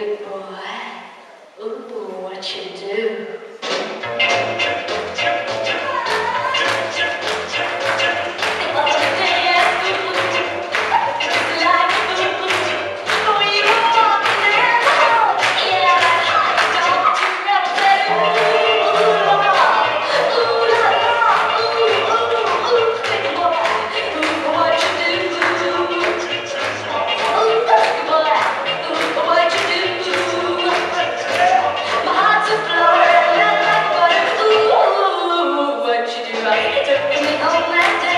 Good boy. Ooh, what you do? Me all oh, my